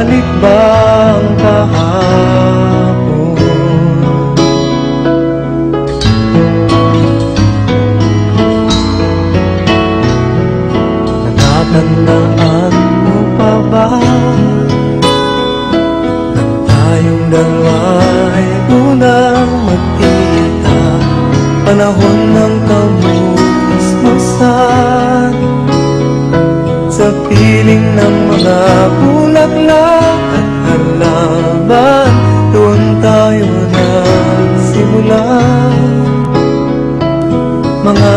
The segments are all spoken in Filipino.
babalik ba ang kahapon? Natatandaan mo pa ba Nang tayong dalawa ay unang magkita Panahon ng Sa piling ng mga bulaklak. At halaman Doon tayo nagsimula. Mga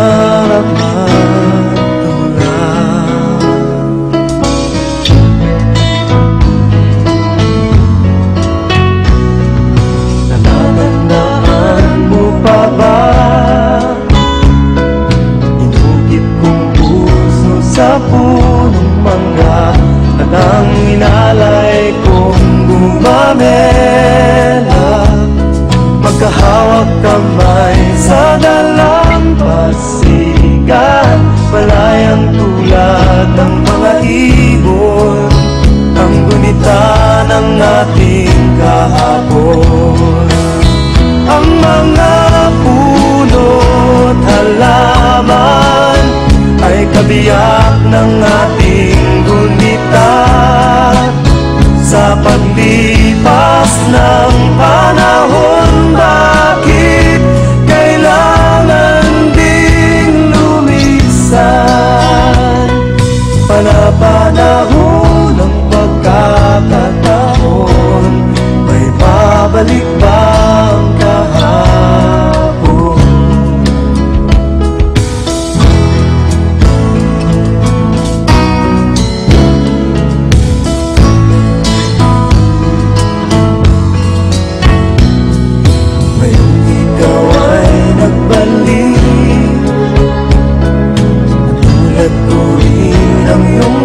puso sa mangga At ang inalay kong gumamela. Magkahawak kamay sa dalampasigan Malayang tulad ng mga ibon. Ang gunita ng ating kahapon. Ang mga puno't halaman Ay kabiyak ng ating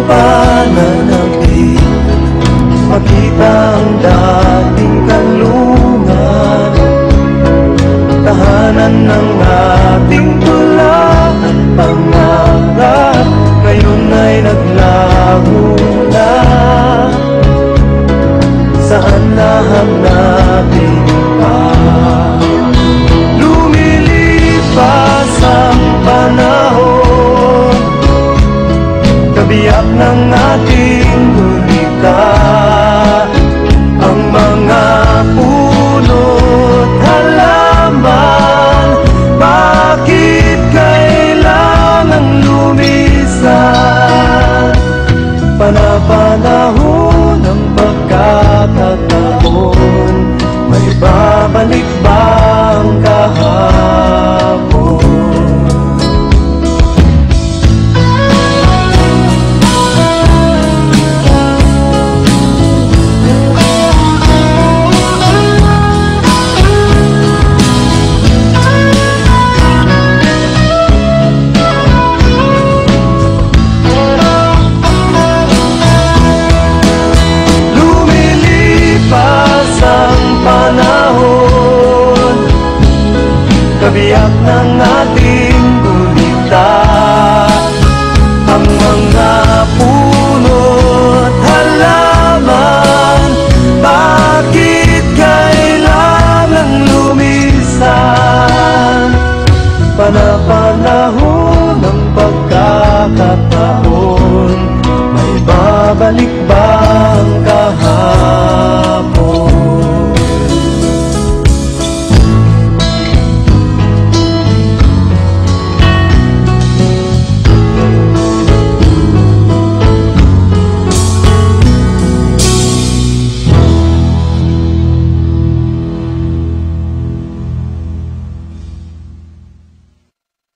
ang ng ating kulita Ang mga puno at halaman Bakit kailangang lumisan? Panapanahon ng pagkakataon May babalik ba